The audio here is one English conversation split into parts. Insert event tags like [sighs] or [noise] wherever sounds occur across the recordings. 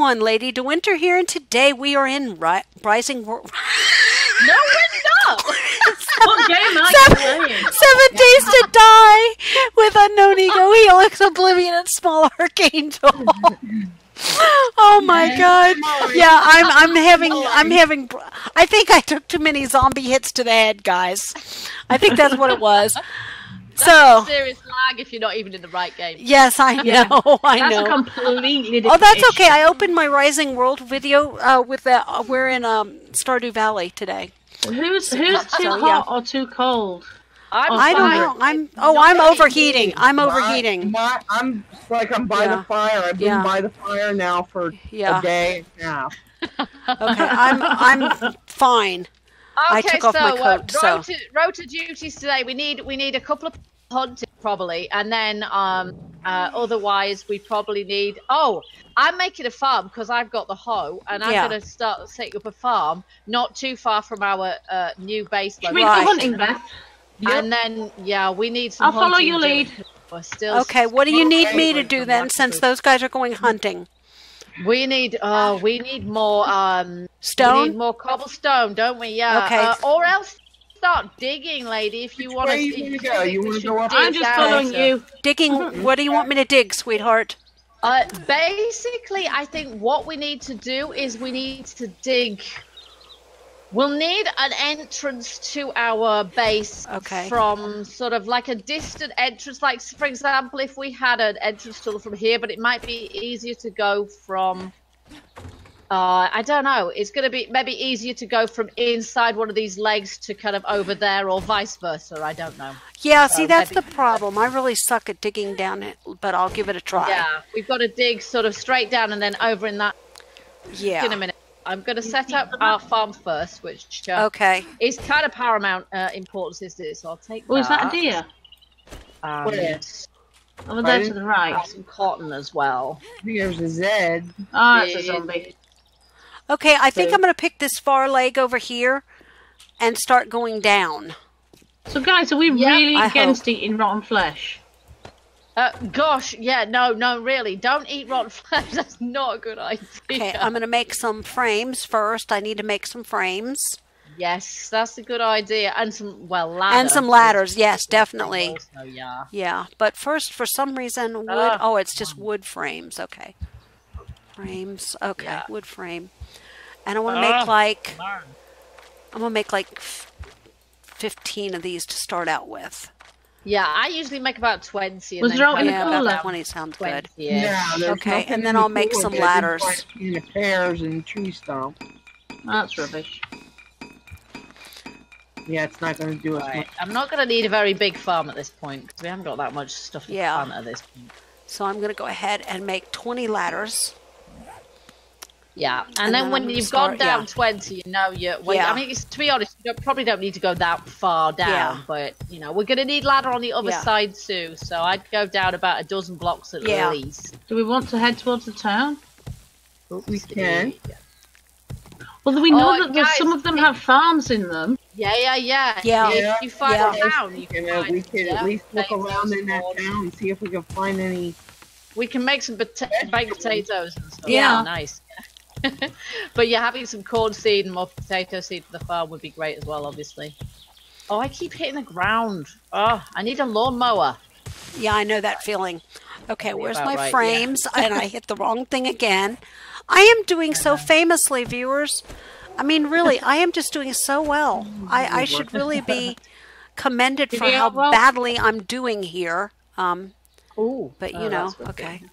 everyone, Lady De Winter here, and today we are in Ri- Rising World. [laughs] No, we're not. [laughs] What game are you playing? Seven Days to Die with Unknown Ego, Helix, Oblivion, and Small Archangel. [laughs] oh my god! Yeah, I'm I'm having I'm having. I think I took too many zombie hits to the head, guys. I think that's what it was. So Serious lag if you're not even in the right game. yes, I [laughs] know, [laughs] I That's know. a completely Oh, that's issue. okay. I opened my Rising World video uh, with the. Uh, we're in um, Stardew Valley today. Who's who's too So, hot or too cold? I'm I don't fine. know. I'm. Oh, I'm overheating. I'm overheating. My, I'm like I'm by Yeah. the fire. I've been Yeah. by the fire now for Yeah. a day and a half. Okay, I'm. I'm [laughs] fine. I Okay, took off so, my uh, coat, so- rota, rota duties today. We need we need a couple of hunting probably, and then um uh, otherwise we probably need. Oh, I'm making a farm because I've got the hoe, and I'm Yeah. going to start setting up a farm not too far from our uh, new base Should we location. go hunting, Beth? And then yeah, we need some. I'll follow hunting your lead. We're still Okay, what do you need me to do then, since those guys are going hunting? We need uh we need more um we Stone? need more cobblestone, don't we? Yeah. Okay. Uh, or else start digging, lady, if you Which want way you wanna go? You wanna go up- I'm just following you. Digging. What do you want me to dig, sweetheart? Uh, basically, I think what we need to do is we need to dig. We'll need an entrance to our base Okay. from sort of like a distant entrance. Like, for example, if we had an entrance tunnel from here, but it might be easier to go from. Uh, I don't know. It's going to be maybe easier to go from inside one of these legs to kind of over there, or vice versa. I don't know. Yeah, see, that's the problem. I really suck at digging down it, but I'll give it a try. Yeah, we've got to dig sort of straight down and then over in that Yeah. in a minute. I'm going to set up our farm first, which uh, Okay. is kind of paramount uh, importance, is this? So I'll take Oh, is that a deer? And Where? Over there to the right. some cotton as well. Here's a Zed. Oh, it's a zombie. Okay, I think So- I'm going to pick this far leg over here and start going down. So, guys, are we Yeah, really I against eating rotten flesh? Uh, gosh, yeah, no, no, really, don't eat rotten [laughs] flesh. That's not a good idea. Okay, I'm going to make some frames first. I need to make some frames Yes, that's a good idea, and some well ladders. and some ladders. Yes, definitely. Also, yeah. Yeah, but first, for some reason, wood. Ah. oh, it's just wood frames. Okay, frames. Okay, Yeah. wood frame, and I want to Ah. make like I'm gonna make like fifteen of these to start out with. Yeah, I usually make about twenty. And Was there out in of the Yeah, go cooler? about down twenty sounds 20 good. -ish. Yeah, Okay, and then I'll make some but I didn't ladders. find the pears and tree stump. That's rubbish. Yeah, it's not going to do us Right. much. I'm not going to need a very big farm at this point because we haven't got that much stuff to Yeah. plant at this point. So I'm gonna go ahead and make twenty ladders. Yeah, and, And then, then when I'm you've start- gone down yeah. 20, you know, you well, Yeah. I mean, it's, to be honest, you don't, probably don't need to go that far down, Yeah. but, you know, we're going to need ladder on the other Yeah. side too, so I'd go down about a dozen blocks at Yeah. least. Do we want to head towards the town? Oh, we can. Well, do we know Oh, that guys, some of them have farms in them? Yeah, yeah, yeah. Yeah. If you find Yeah. a town, you can You know, find, we can yeah, at least look around in that corn. town and see if we can find any. We can make some pota- baked potatoes and stuff. Yeah. nice. [laughs] but yeah, having some corn seed and more potato seed for the farm would be great as well, obviously. Oh, I keep hitting the ground. Oh, I need a lawnmower. Yeah, I know that feeling. Okay, where's my right, yeah. frames? [laughs] and I hit the wrong thing again. I am doing so famously, viewers. I mean, really, [laughs] I am just doing so well. I, I should really be commended for how badly I'm doing here. Um, Ooh, but you oh, know, okay. good.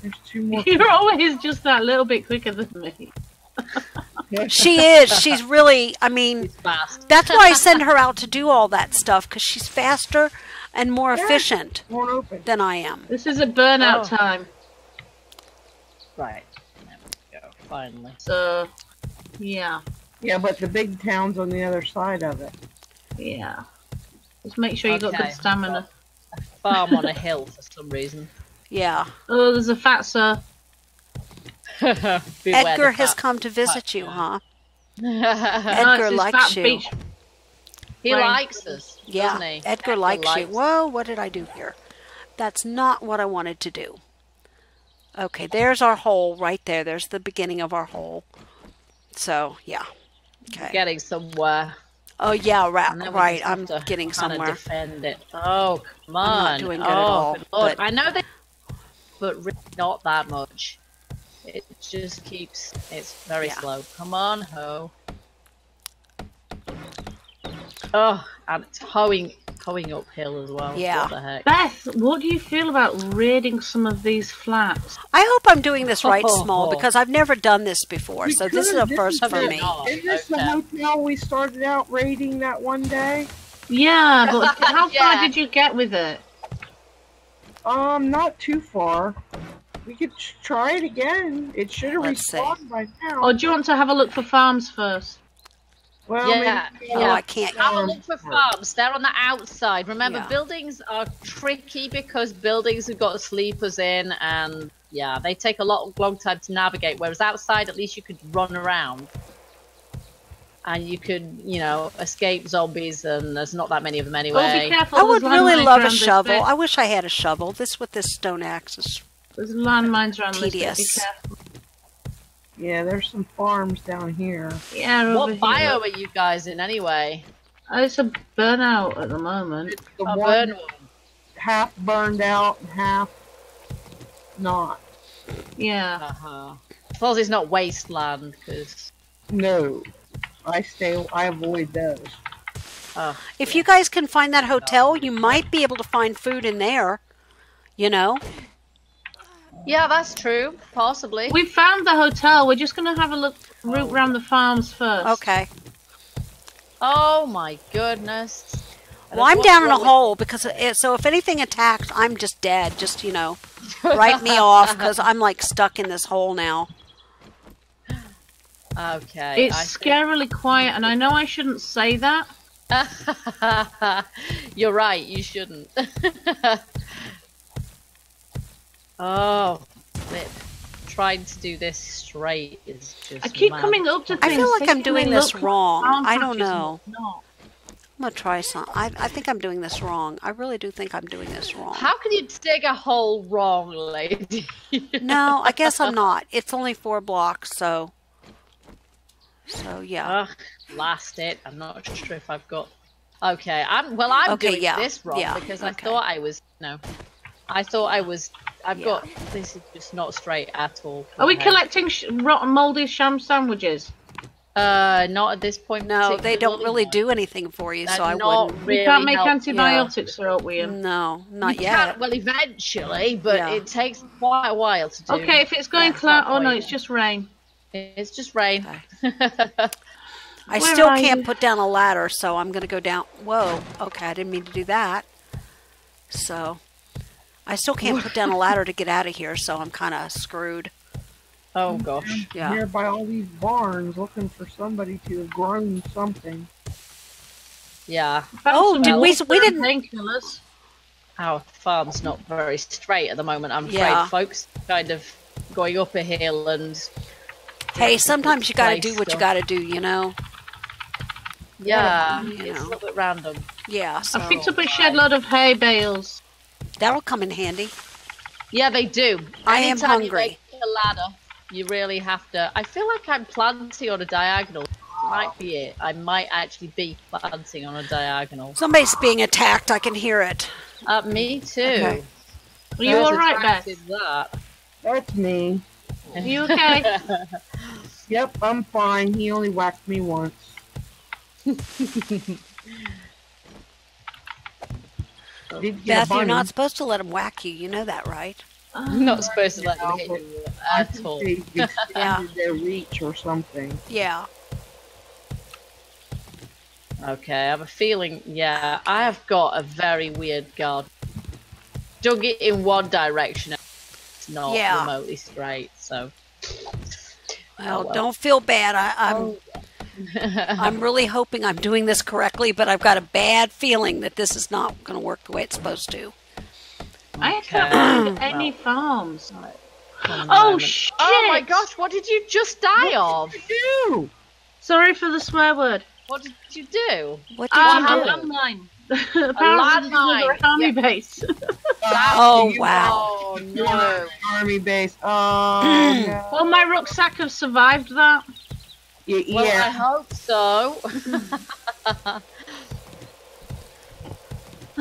Okay. There's two more. [laughs] You're always just that little bit quicker than me. [laughs] She is. She's really. I mean, Fast. that's why I send her out to do all that stuff because she's faster and more efficient Won't open. than I am. This is a burnout Oh. time. Right. There we go. Finally. So, yeah, Yeah, but the big town's on the other side of it. yeah. Just make sure you got good stamina. A Farm on a hill for some reason. Yeah. Oh, there's a fat sir. [laughs] Edgar has come to visit you, huh? [laughs] Edgar it's his likes fat you. beach- he Right. likes us. Yeah, doesn't he? Edgar likes you. us. Whoa, what did I do here? That's not what I wanted to do. Okay, there's our hole right there. There's the beginning of our hole. So, yeah. Okay. Getting somewhere. Oh, yeah, And right. right. I'm getting somewhere. Defend it. Oh, come on. I'm not doing good at oh, all, good but- I know they, but really not that much. It just keeps. It's very Yeah. slow. Come on, ho. Oh, and it's hoeing, hoeing uphill as well. Yeah. What the heck? Beth, what do you feel about raiding some of these flats? I hope I'm doing this right, Oh. [laughs] Small, because I've never done this before. So this is a first for me. Oh, Isn't this okay. the hotel we started out raiding that one day? [laughs] Yeah, but how far did you get with it? Um, not too far. We could try it again. It should have Let's respawned by now. Or do you want to have a look for farms first? well, Yeah, maybe- Oh, yeah. I can't. Have a look for farms. They're on the outside. Remember, Yeah. buildings are tricky because buildings have got sleepers in, and yeah, they take a lot of long time to navigate. Whereas outside, at least you could run around, and you could, you know, escape zombies, and there's not that many of them Oh, be anyway. careful. I would really love a shovel. bit. I wish I had a shovel. This with this stone axe is There's landmines around this bit. Be Tedious. careful. Yeah, there's some farms down here. Yeah, over what here. bio are you guys in anyway? Oh, it's a burnout at the moment. It's the A one burn one. half burned out and half not. Yeah. Uh-huh. As long as it's not wasteland, because No, I stay. I avoid those. oh, If you guys can find that hotel, you might be able to find food in there. You know? yeah, that's true. Possibly. We found the hotel. We're just going to have a look route around the farms first. Okay. Oh my goodness. Well, I'm What- down in a what hole because it, so if anything attacks, I'm just dead. Just you know, write me off [laughs] because I'm like stuck in this hole now. Okay. It's I scarily quiet, and I know I shouldn't say that. [laughs] You're right, you shouldn't. [laughs] oh, flip. Trying to do this straight is just. I keep mad. coming up to things. I feel like I'm doing this wrong. I don't know. I'm gonna try some. I, I think I'm doing this wrong. I really do think I'm doing this wrong. How can you dig a hole wrong, lady? No, I guess I'm [laughs] not. It's only four blocks, so. So yeah. Ugh, blast it. I'm not sure if I've got. Okay, I'm. Well, I'm Okay, doing yeah, this wrong yeah, because I thought I was. No, I thought I was. I've Yeah. got. This is just not straight at all. Are we Okay. collecting sh- rotten, mouldy sham sandwiches? Uh, not at this point. No, they don't really do anything for you, so They're I not wouldn't. We really can't make help- antibiotics, yeah. are we? No, You not can, yet. well, eventually, but Yeah. it takes quite a while to do. Okay, if it's going That's cloud. Oh no, it's just rain. It's just rain. [laughs] I Where still can't you? put down a ladder, so I'm going to go down. Whoa. Okay, I didn't mean to do that. So, I still can't put down a ladder to get out of here, so I'm kind of screwed. oh gosh. Yeah. Here by all these barns, looking for somebody to have grown something. Yeah. Oh, some did we- water we and didn't- Painkillers. Our farm's not very straight at the moment. I'm afraid, Yeah. folks. Kind of going up a hill and Hey, sometimes you got to do what you got to do, you know? yeah, You it's know. a little bit random. Yeah, so I picked up a shed load of hay bales. that'll come in handy. Yeah, they do. I am Anytime hungry. You make a ladder. You really have to. I feel like I'm planting on a diagonal. Might be it. I might actually be planting on a diagonal. Somebody's being attacked. I can hear it. Uh, me too. Okay. Are you all right, Beth? That. That's me. Are you okay? [laughs] Yep, I'm fine. He only whacked me once. [laughs] Did Beth, you're not supposed to let him whack you. You know that, right? I'm not supposed to let them hit you at all. [laughs] they extended their reach or something. Yeah. Okay, I have a feeling. Yeah, I have got a very weird garden. Dug it in one direction. It's not Yeah. remotely straight. So. Well, Oh, well. don't feel bad. I, I'm [laughs] I'm really hoping I'm doing this correctly, but I've got a bad feeling that this is not going to work the way it's supposed to. I can't Okay. find any [clears throat] farms. One Oh moment. shit! Oh my gosh! What did you just die of? Ew! Sorry for the swear word. What did you do? What did Um, you a do? landmine. Apparently, there's another landmine. army Yeah. base. Oh, [laughs] wow. Oh You're no. an army base. Oh, no. Will my rucksack have survived that? Yeah. Well, I hope so. [laughs]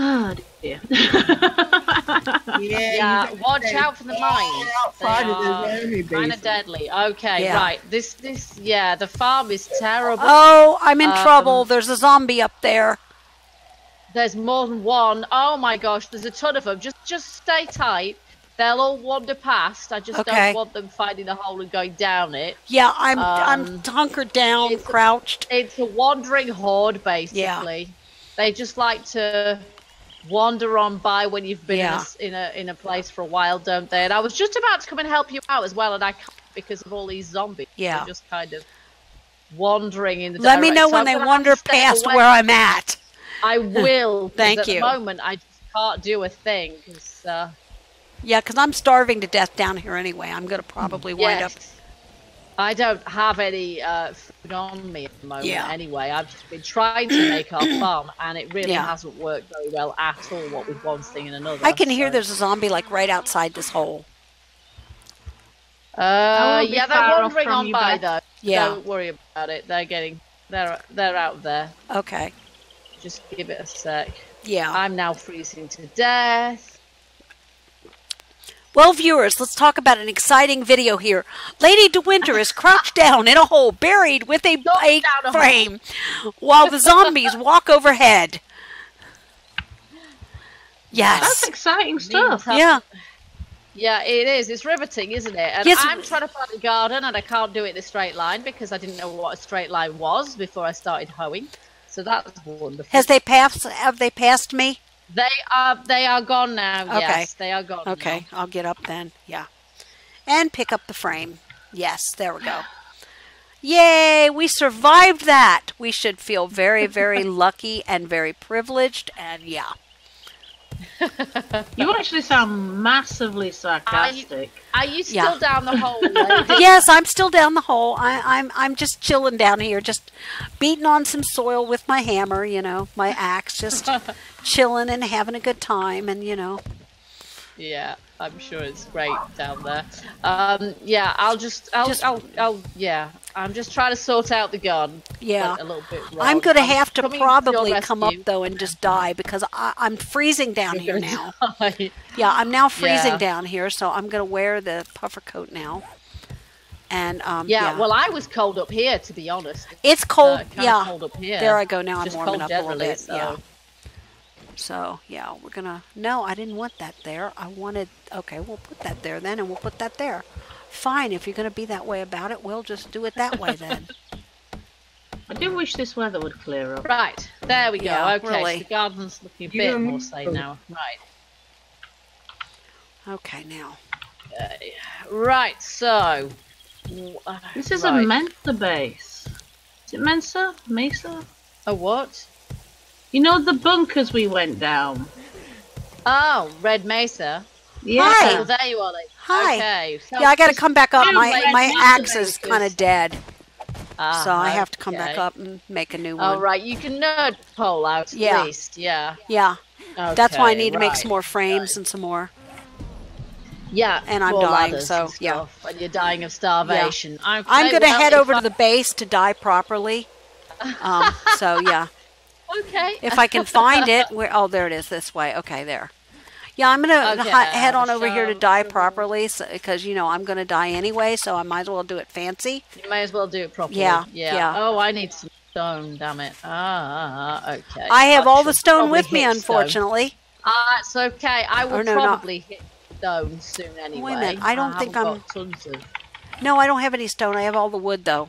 Oh dear. [laughs] yeah. yeah, watch out for the mines. Outside They of are this army Kind of deadly. Okay, Yeah. right. This, this, yeah, the farm is terrible. Oh, I'm in Um, trouble. There's a zombie up there. There's more than one. Oh my gosh, there's a ton of them. Just, just stay tight. They'll all wander past. I just Okay. don't want them finding a hole and going down it. Yeah, I'm I'm Um, hunkered down, it's a- crouched. It's a wandering horde, basically. Yeah. They just like to wander on by when you've been in, a, in a in a place for a while, don't they? And I was just about to come and help you out as well, and I can't because of all these zombies. Yeah. They're just kind of wandering in the. Let me know so when I'm they wander past away. where I'm at. I [laughs] will. Thank at you. the moment, I just can't do a thing. 'cause, uh, Yeah, because I'm starving to death down here anyway. I'm gonna probably wind up. yes. I don't have any uh, food on me at the moment Yeah. anyway. I've just been trying to make our [clears throat] farm, and it really Yeah. hasn't worked very well at all, what with one thing and another. I can hear there's a zombie like right outside this hole. Uh, yeah, they're far off wandering on by Beth. though. Yeah. Don't worry about it. They're getting, they're they're out there. Okay. Just give it a sec. Yeah. I'm now freezing to death. Well, viewers, let's talk about an exciting video here. Lady De Winter is crouched down in a hole, buried with a, Not a a frame, while the zombies [laughs] walk overhead. Yes. That's exciting stuff. Yeah. Yeah, it is. It's riveting, isn't it? And Yes. I'm trying to plant a garden, and I can't do it in a straight line because I didn't know what a straight line was before I started hoeing. So that's wonderful. Has they passed? Have they passed me? They are they are gone now. Okay. Yes, they are gone. Okay, I'll get up then. Yeah. And pick up the frame. Yes, there we go. Yay, we survived that. We should feel very, very [laughs] lucky and very privileged. And yeah. You actually sound massively sarcastic. Are you still Yeah. down the hole? lady? [laughs] yes, I'm still down the hole. I, I'm I'm just chilling down here, just beating on some soil with my hammer, you know, my axe, just [laughs] chilling and having a good time, and you know, Yeah, I'm sure it's great down there. Um, yeah, I'll just, I'll, Just- I'll, I'll, yeah, I'm just trying to sort out the garden. yeah. A little bit wrong. I'm have to coming your probably come up though and just die because I, I'm freezing down You're here now. die. Yeah, I'm now freezing Yeah. down here, so I'm gonna wear the puffer coat now. And um, Yeah, yeah, well, I was cold up here, to be honest. it's cold. Uh, yeah, cold up here. there I go. Now I'm warming up a little bit. so- Yeah. So yeah, we're gonna. No, I didn't want that there. I wanted. Okay, we'll put that there then, and we'll put that there. Fine, if you're gonna be that way about it, we'll just do it that way then. [laughs] I do wish this weather would clear up. Right, there we go. Yeah, okay, really. so the garden's looking a bit don't more need safe now. Right. Okay, now. Right, so. uh, This is right. a Mensa base. Is it Mensa? Mesa? A what? You know the bunkers we went down? Oh, Red Mesa. Yeah. Hi. Oh, there you are. Lady. Hi. Okay. So Yeah, I gotta come back up. My like my axe is kind of dead, Ah, so I have to come back up and make a new one. All right. You can nerd pole out at Yeah. least. Yeah. Yeah, that's why I Okay, need to make some more frames and some more. Yeah. and I'm dying, so, and yeah. stuff, And you're dying of starvation. Okay, I'm gonna well, head over I- to the base to die properly. Um, so yeah, [laughs] Okay. if I can find it, where? Oh, there it is. This way. Okay, there. Yeah, I'm gonna Okay, head on over here to so- die properly because you know I'm gonna die anyway, so I might as well do it fancy. You may as well do it properly. Yeah, Yeah. yeah. Oh, I need some stone. Damn it. Ah. Okay. I have all the stone with me, stone. unfortunately. Ah, it's okay. I will no, not- probably hit stone soon anyway. minute, I don't think I'm- of... No, I don't have any stone. I have all the wood though.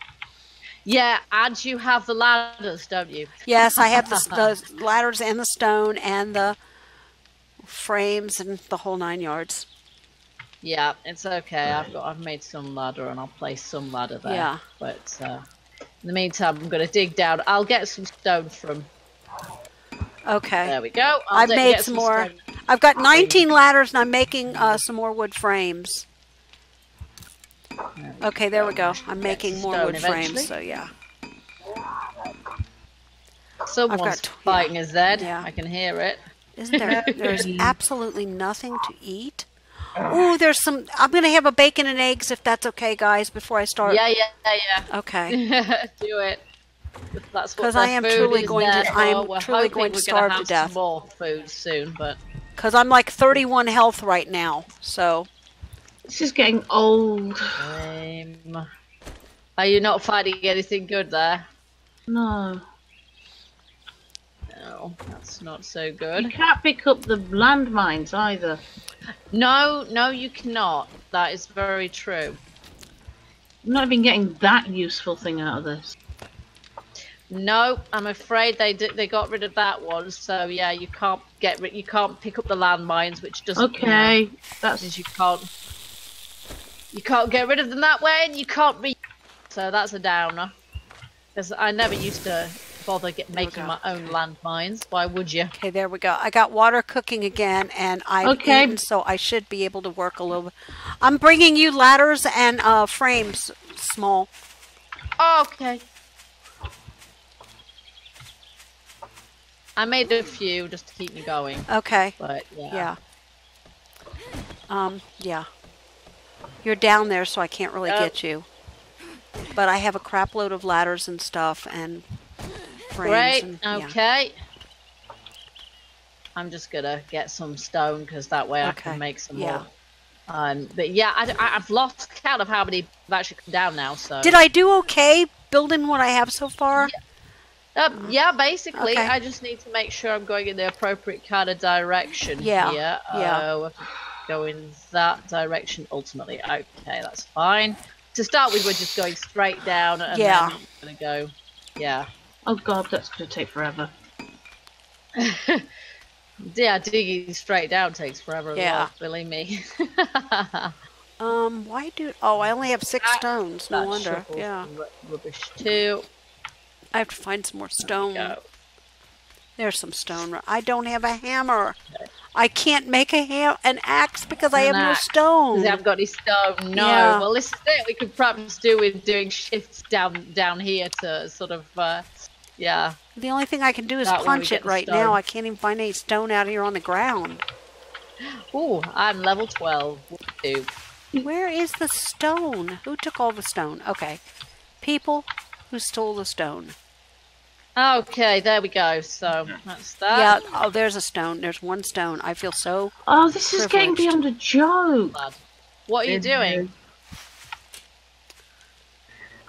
Yeah, and you have the ladders, don't you? Yes, I have the, [laughs] the ladders and the stone and the frames and the whole nine yards. Yeah, it's okay. I've got. I've made some ladder, and I'll place some ladder there. Yeah. But uh, in the meantime, I'm going to dig down. I'll get some stone from. Okay. There we go. I'll I've made get some more. stone. I've got 19 ladders and I'm making uh, some more wood frames. Okay, there we go. I'm making more wood eventually. frames, so yeah. Someone's yeah. fighting a Z. Yeah. I can hear it. Isn't there? There's [laughs] absolutely nothing to eat. Oh, there's some. I'm gonna have a bacon and eggs if that's okay, guys. Before I start. Yeah, yeah, yeah, Okay. yeah. [laughs] Do it. If That's what 'Cause I am food truly is going to- there I am for. We're truly hoping going to we're starve to have death. Some more food soon, but Because I'm like 31 health right now. So This is getting old. um, are you not finding anything good there? No. No, that's not so good. You can't pick up the landmines either. No, no, you cannot. That is very true. I'm not even getting that useful thing out of this. No, I'm afraid they did. They got rid of that one. So yeah, you can't get rid. You can't pick up the landmines, which doesn't. Okay, means that's you can't. You can't get rid of them that way, and you can't re. So that's a downer. Because I never used to bother get making my own landmines. Why would you? okay, there we go. I got water cooking again, and I've Okay. eaten, so I should be able to work a little. I'm bringing you ladders and uh, frames, small. okay. I made a few just to keep me going, Okay. but yeah. Yeah. Um. Yeah. You're down there, so I can't really Oh. get you. But I have a crap load of ladders and stuff and frames. Great. and, yeah. Okay. I'm just gonna get some stone because that way I can make some yeah. more. Um, but yeah, I, I, have lost count of how many have actually come down now. So Did I do okay building what I have so far? Uh, yeah, basically, Okay. I just need to make sure I'm going in the appropriate kind of direction Yeah, here. yeah. Uh, go in that direction ultimately. Okay, that's fine. To start with, we're just going straight down, and Yeah. then we're gonna go. Yeah. Oh god, that's gonna take forever. [laughs] Yeah, digging straight down takes forever. Yeah. Yeah, believe me. [laughs] Um, why do? Oh, I only have six That- stones. No wonder. Yeah, ru- Rubbish too. I have to find some more stone. Go. There's some stone. I don't have a hammer. I can't make a ham an axe because I have no Nah, stone. Because I haven't got any stone. No. Yeah. Well, this is it. We could perhaps do with doing shifts down down here to sort of, uh, yeah. The only thing I can do is That way we punch it right stone. now. I can't even find any stone out here on the ground. Ooh, I'm level 12. Ooh. Where is the stone? Who took all the stone? Okay. People who stole the stone. Okay, there we go. So mm-hmm. that's that. yeah, oh, there's a stone. There's one stone. I feel so. Oh, this is getting beyond a joke. What are you doing?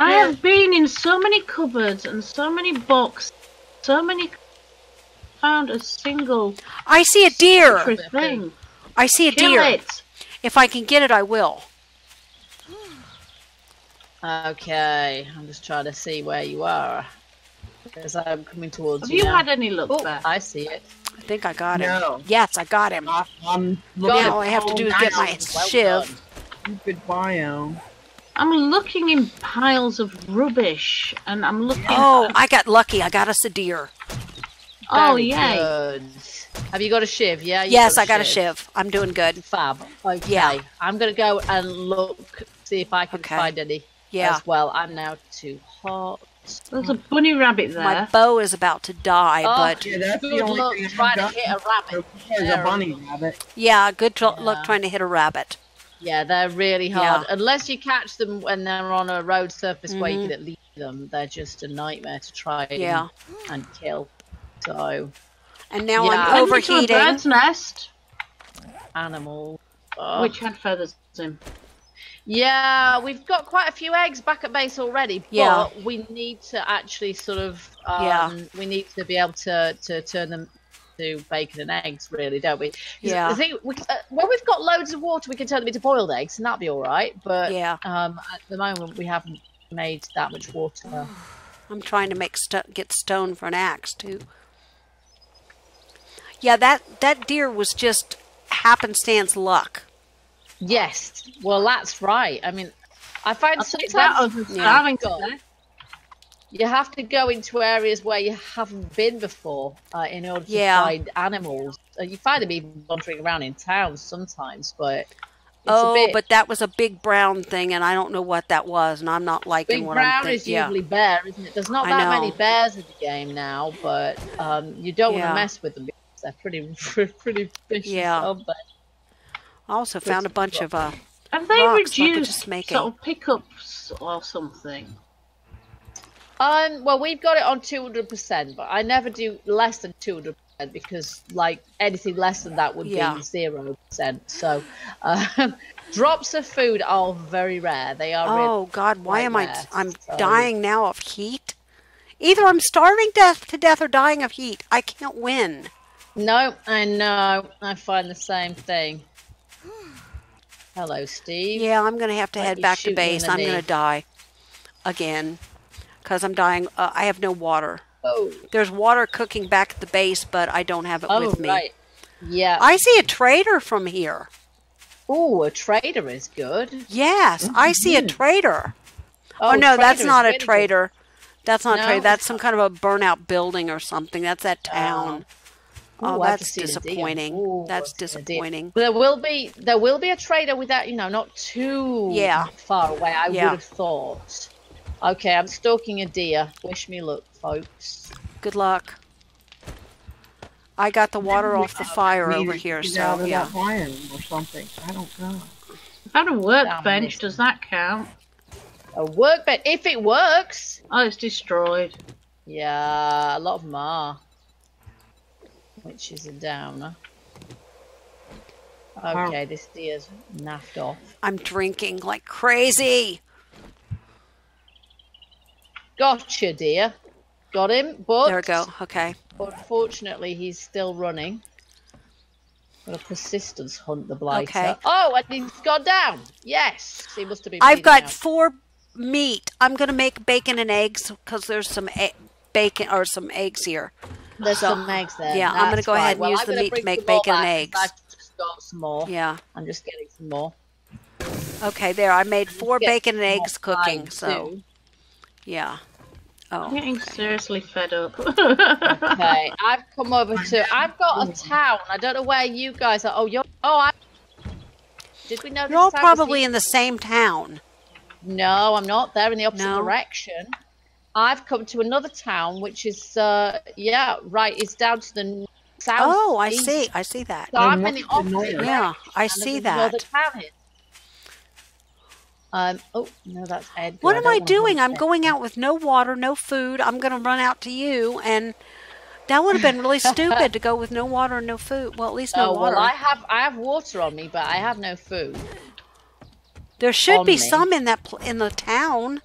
I Yeah. have been in so many cupboards and so many boxes, so many. Found a single I see a deer. thing. I see a Kill deer. it. If I can get it, I will. Okay, I'm just trying to see where you are. Because I'm coming towards Have you. you now. had any luck Oh, there? I see it. I think I got him. Yes, I got him. Um, I- I'm Got looking it. Now all I have to do is get my Well shiv. Good biome. I'm looking in piles of rubbish, and I'm looking. Oh, I got lucky. I got us a deer. oh Very yay! Have you got a shiv? Yeah. you've Yes, I got a shiv. I'm doing good. Fab. Okay. Yeah. I'm gonna go and look, see if I can Okay. find any Yeah. as well. I'm now too hot. There's a bunny rabbit there. My bow is about to die, Oh, but Yeah, that's the Good only luck thing trying to hit a rabbit. There's a bunny rabbit. yeah, good tr- luck trying to hit a rabbit. Yeah, they're really hard. Yeah. Unless you catch them when they're on a road surface where you Mhm. can at least them, they're just a nightmare to try and, Yeah. and kill. So And now Yeah. I'm Went into a overheating. bird's nest, animals. Oh. which had feathers in. Yeah, we've got quite a few eggs back at base already, but Yeah. we need to actually sort of um, Yeah. we need to be able to to turn them to bacon and eggs, really, don't we? Yeah. The thing, we, uh, when we've got loads of water, we can turn them into boiled eggs, and that'd be all right. But Yeah. um, at the moment, we haven't made that much water. [sighs] I'm trying to make sto- get stone for an axe too. Yeah, that that deer was just happenstance luck. Yes, well, that's right. I mean, I find I'll take that sometimes over Yeah. starving to God. death. You have to go into areas where you haven't been before uh, in order to Yeah. find animals. Uh, you find them even wandering around in towns sometimes, but a oh, bit- but that was a big brown thing, and I don't know what that was, and I'm not liking Big what Brown I'm thinking. is Yeah. usually bear, isn't it? There's not that many bears in the game now, but um, you don't want to mess with them because they're pretty, [laughs] pretty vicious. Yeah. aren't? I also found a bunch of uh. Have they Rocks, like reduced just make sort of pickups or something? Um, well, we've got it on 200%, but I never do less than 200% because, like, anything less than that would Yeah. be 0%. So, um, [laughs] drops of food are very rare. They are really Oh God, why am I? rare, I'm so- dying now of heat. Either I'm starving death to death or dying of heat. I can't win. No, I know. I find the same thing. Hello, Steve. Yeah, I'm gonna have to head back to base. I'm gonna die again because I'm dying. Uh, I have no water. Oh, There's water cooking back at the base, but I don't have it oh with me. right. Yeah. I see a trader from here. Oh, a trader is good. Yes, I see a trader. Oh, Oh, no, that's not a trader. That's not a trader. That's some kind of a burnout building or something. That's that town. Oh, Ooh, that's see the deer. disappointing. Ooh, That's I've seen the deer. disappointing. There will be there will be a trader with that, you know, not too Yeah. far away. I Yeah. would have thought. Okay, I'm stalking a deer. Wish me luck, folks. Good luck. I got the water off the uh, fire over here, get so out of yeah. that biome or something. I don't know. I've had a workbench. Does that count? A workbench. If it works. Oh, it's destroyed. Yeah, a lot of them are. Which is a downer. Okay, this deer's naffed off. I'm drinking like crazy. Gotcha, dear. Got him, but There we go. Okay. Unfortunately, he's still running. Got a persistence hunt, the blighter. Okay. Oh, and he's gone down. Yes, he must have been. I've got out. four meat. I'm gonna make bacon and eggs because there's some e- bacon or some eggs here. There's so- some eggs there. yeah, I'm gonna That's go ahead and Well, use I'm the meat to make bacon and eggs. I've just got some more. Yeah. I'm just getting some more. Okay. There. I made four bacon and eggs cooking. So too. yeah. I'm Oh. getting seriously fed up. Okay, [laughs] I've come over to. I've got a town. I don't know where you guys are. Oh, you're. Oh, I. Did we know? You're all probably in the same town. No, I'm not. They're in the opposite No? direction. I've come to another town, which is, uh, yeah, right. It's down to the south. Oh, I east. see. I see that. So I'm in the the opposite direction. Yeah, I see there's another that. town here. Um. Oh no, that's Edgar. What am I doing? I'm going out with no water, no food. I'm going to run out to you, and that would have been really [laughs] stupid to go with no water and no food. Well, at least no Oh water. well, I have I have water on me, but I have no food. there should be me. some in that pl- in the town.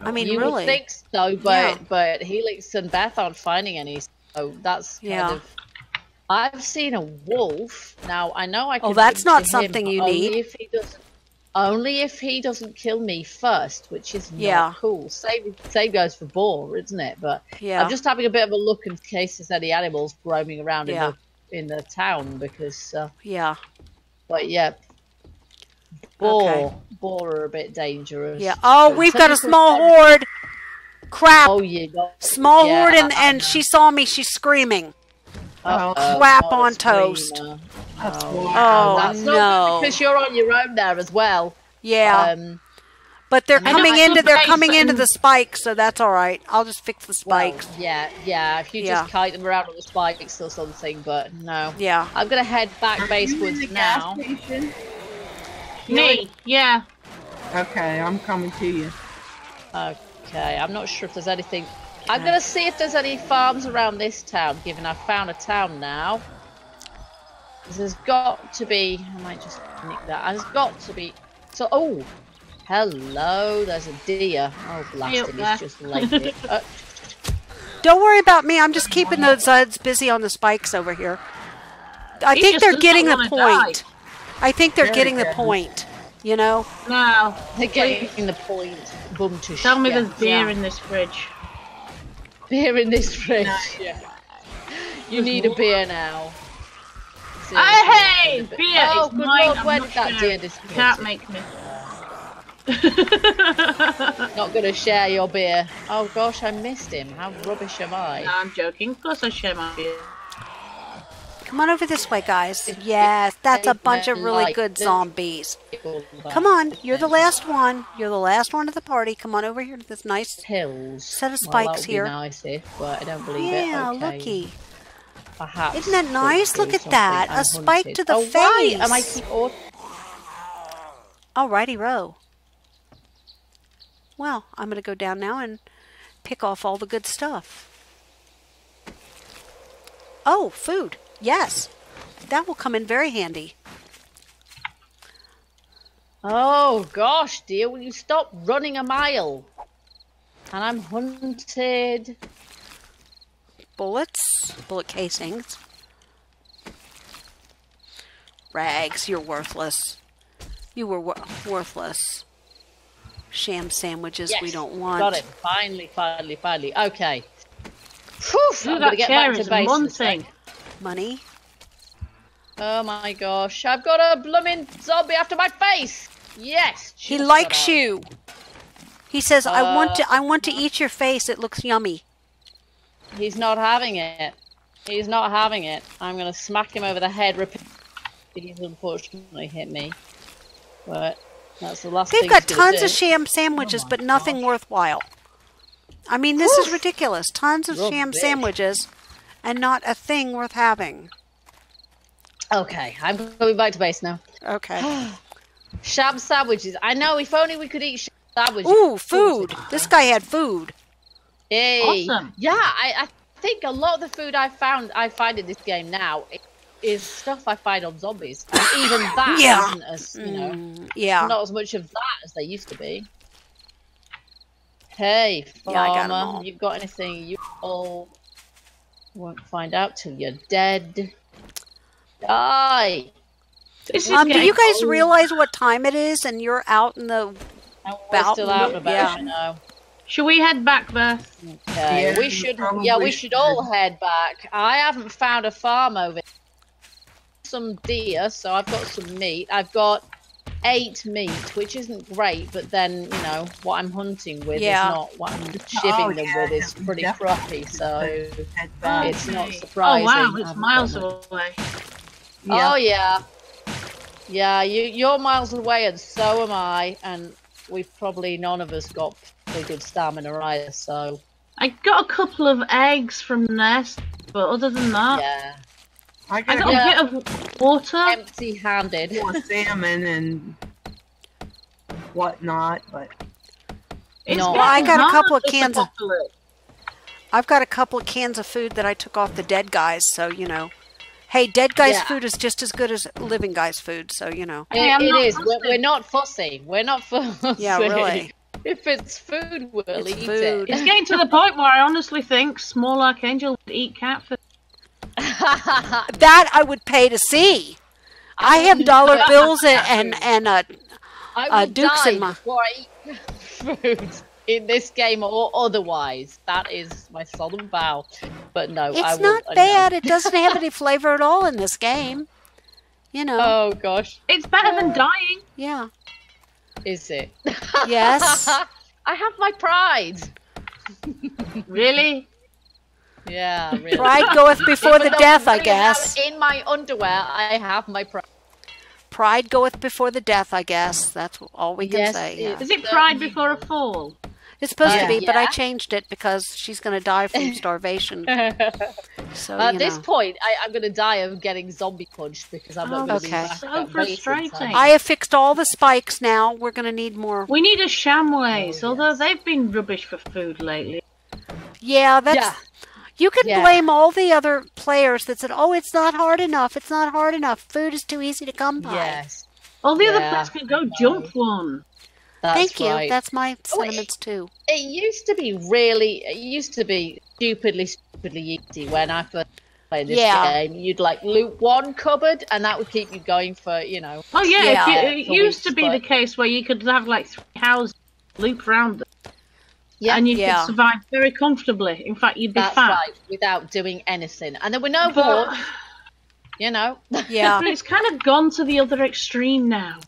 I mean, you really. would think so, but Yeah. but Helix and Beth aren't finding any. So that's kind Yeah. of. I've seen a wolf. Now I know I. can. Oh, that's not something him, you need. If he doesn't, only if he doesn't kill me first, which is not Yeah. cool. Same same goes for boar, isn't it? But Yeah. I'm just having a bit of a look in case there's any animals roaming around Yeah. in the in the town because. Uh, yeah. but yeah. Boar, Okay. boar are a bit dangerous. Yeah. Oh, we've got a small horde. Crap. Oh, you got small yeah, horde, and, and she saw me. She's screaming. Uh-oh, Crap not a on toast. screamer. That's Oh. Oh, That's no. good because you're on your own there as well. Yeah. Um, but they're I know, coming into they're Bryce coming into the spikes, so that's all right. I'll just fix the well, spikes. yeah, yeah. If you Yeah. just kite them around on the spikes or something, but no. Yeah. I'm gonna head back Are you in basewards the now. gas station? Me, yeah. Okay, I'm coming to you. Okay, I'm not sure if there's anything. I'm gonna see if there's any farms around this town. Given I've found a town now, there's got to be. I might just nick that. There's got to be. So, oh, hello. There's a deer. Oh, blasting! there. He's just laid it. [laughs] Uh, Don't worry about me. I'm just keeping the Zuds busy on the spikes over here. I He think they're getting the wanna point. I think they're Very getting the point. You know? No. they're getting the point. Boom to Tell me there's beer yeah. in this fridge. Beer in this fridge. Yeah. You need a beer now. Seriously, I hey, need a bit- beer. Oh, it's good mine. lord, I'm where not did that deer disappear? can't make me. [laughs] Not gonna share your beer. Oh gosh, I missed him. How rubbish am I? No, I'm joking. Of course I share my beer. Come on over this way, guys. Yes, that's a bunch of really good zombies. Come on, you're the last one. You're the last one of the party. Come on over here to this nice. Hills. Set of spikes here. nice if, but I don't believe Yeah, it. Okay. looky. Perhaps Isn't that nice? Look at that. A spike to the oh, Why am I face. keep Alrighty, row. Well, I'm going to go down now and pick off all the good stuff. Oh, food. Yes. That will come in very handy. Oh gosh, dear, will you stop running a mile? And I'm hunted. Bullets, bullet casings. Rags, you're worthless. You were wor- worthless. Sham sandwiches we don't want. Got it. Finally, finally, finally. Okay. Whew, I'm that gonna get chair back to is base. one a sec. thing. Money. Oh my gosh, I've got a blooming zombie after my face. Yes. He likes you. He says, "I want to. Uh, I want to eat your face. It looks yummy." He's not having it. He's not having it. I'm gonna smack him over the head. Repeat. He's unfortunately hit me, but that's the last. They've thing got he's gonna tons of sham sandwiches, Oh but nothing gosh. worthwhile. I mean, this is ridiculous. Tons of sham Rubbish. sandwiches, and not a thing worth having. Okay, I'm going back to base now. Okay. [gasps] shab sandwiches. I know. If only we could eat sham sandwiches. Ooh, food. This guy had food. Hey. Awesome. Yeah, I, I think a lot of the food I found, I find in this game now, is stuff I find on zombies, and even [laughs] that Yeah. not as you know, Mm, yeah. not as much of that as they used to be. Hey, Yeah, I got 'em farmer, you've got anything you all won't find out till you're dead. Die. This Um, do you guys old. realize what time it is, and you're out in the? And we're About- still out and about, yeah. you know. Should we head back, Beth? Okay, Yeah, we we should. Yeah, we should. should all head back. I haven't found a farm over. Here. Some deer, so I've got some meat. I've got eight meat, which isn't great, but then you know what I'm hunting with Yeah. is not what I'm shivving Oh, them yeah, with is pretty definitely. crappy. So Head oh, it's not Okay. surprising. Oh wow, it's miles got away. Yeah. Oh yeah, yeah. You you're miles away, and so am I, and we've probably none of us got pretty good stamina either. So I got a couple of eggs from Nest, but other than that, yeah, I I got got Yeah. a bit of water. empty-handed. more salmon and whatnot, but It's No. Well, I got a couple of cans of- I've got a couple of cans of food that I took off the dead guys, so you know. Hey, dead guys' Yeah. food is just as good as living guys' food, so you know. It, Hey, I'm it not. We're, we're not fussy. We're not fussy. Yeah, [laughs] really. If it's food, we'll It's eat food. It's getting to the point where I honestly think Small Archangel would eat cat food. it. [laughs] That I would pay to see. I have dollar bills and and, and uh, I Uh, Duke's die in my- before I eat [laughs] food in this game or otherwise. That is my solemn vow. But no, it's will, not I bad. It doesn't have any flavor at all in this game. You know. [laughs] Oh gosh, It's better than dying. Yeah. is it? Yes. I have my pride. Really? Yeah, [laughs] really. Pride goeth before the Even though death, I really have guess. In my underwear, I have my pride. Pride goeth before the death, I guess. That's all we can Yes, say. it- yeah. Is it pride before a fall? It's supposed to Yeah. be, but I changed it because she's going to die from [laughs] starvation. [laughs] So At you this know. point, I, I'm going to die of getting zombie punched because I'm not Oh, going to okay. be back So at base frustrating. I have fixed all the spikes now. We're going to need more. We need a Shamways, Oh, although they've been rubbish for food lately. Yeah, that's. Yeah. You can Yeah. blame all the other players that said, "Oh, it's not hard enough. It's not hard enough. Food is too easy to come by." Yes, All the other players could go jump one. that's Thank you. right. That's my Oh, it- sentiments too. It used to be really. It used to be stupidly, stupidly easy when I first played this Yeah. game. You'd like loot one cupboard, and that would keep you going for you know. Oh yeah, Yeah. if you, Yeah, it for used to weeks, be the case where you could have like three houses loop around them, Yeah, and you Yeah. could survive very comfortably. In fact, you'd be that's fat. right. Without doing anything, and there were no But, boards. You know. [laughs] Yeah. but it's kind of gone to the other extreme now.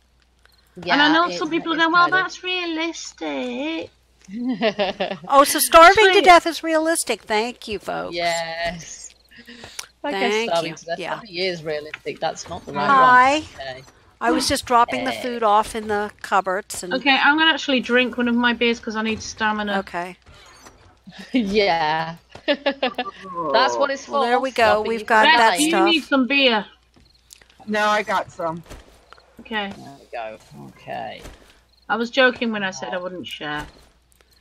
Yeah, and I know some people are going, well, that's realistic. [laughs] Oh, so starving to death is realistic. Thank you, folks. yes. I Thank guess starving you. to death Yeah. probably is realistic. That's not the right Hi. one. Okay. I was just dropping the food off in the cupboards and Okay, I'm gonna actually drink one of my beers because I need stamina. okay. [laughs] yeah. [laughs] That's what it's for. Well, there we go. stopping We've got from that Beth, you stuff. need some beer. No, I got some. Okay. There we go. Okay. I was joking when I said I wouldn't share.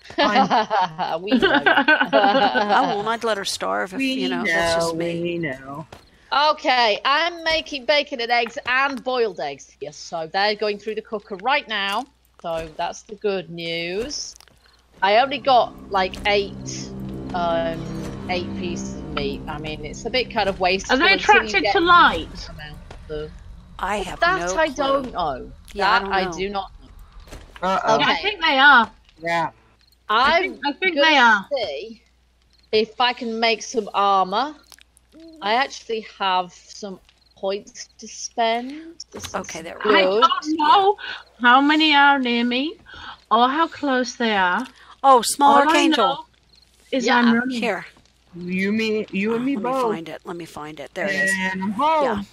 [laughs] we know. I won't. I'd let her starve if We you know, know, that's just me. we know. Okay, I'm making bacon and eggs and boiled eggs Yes, so they're going through the cooker right now. So that's the good news. I only got like eight, um, eight pieces of meat. I mean, it's a bit kind of wasteful. Are they attracted to light? amount I have That no I clue. don't know. Yeah, I that don't I, do not know. Uh oh. Okay. I think they are. Yeah. I I'm think, I think they are. see if I can make some armor. I actually have some points to spend. This Okay, there we I don't know how many are near me or how close they are. Oh, small All I archangel. know is Yeah, I'm running. Here, You, me, you and me let me both. find it. Let me find it. There it is. And I'm home. Yeah.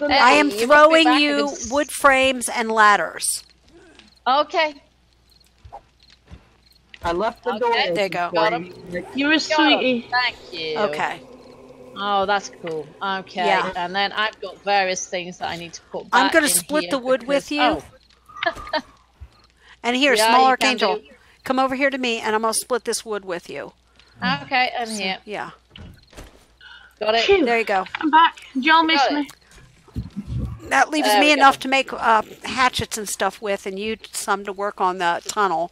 Hey, I am you must be throwing you against- wood frames and ladders. Okay. I left the Okay, door. there you go. open Got you. You're a sweetie. Thank you. Okay. Oh, that's cool. Okay. Yeah. And then I've got various things that I need to put I'm gonna split the wood with you. Oh, [laughs] And here, Yeah, small archangel, do. come over here to me, and I'm gonna split this wood with you. okay, I'm here. Yeah, Got it. Phew. there you go. I'm back. Joel missed Got me. That leaves There me we go. enough to make uh, hatchets and stuff with, and you some to work on the tunnel.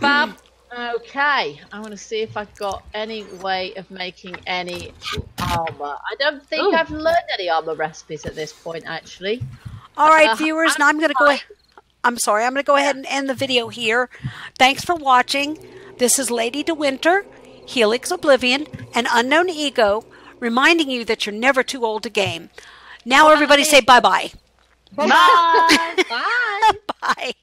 Fab. Okay. I want to see if I've got any way of making any armor. I don't think Ooh. I've learned any armor recipes at this point, actually. All right, Uh, viewers, I'm now I'm gonna go. ahead. I'm sorry. I'm gonna go ahead and end the video here. Thanks for watching. This is Lady De Winter, Helix Oblivion, and Unknown Ego, reminding you that you're never too old to game. Now, everybody say bye-bye. Bye. [laughs] Bye. Bye.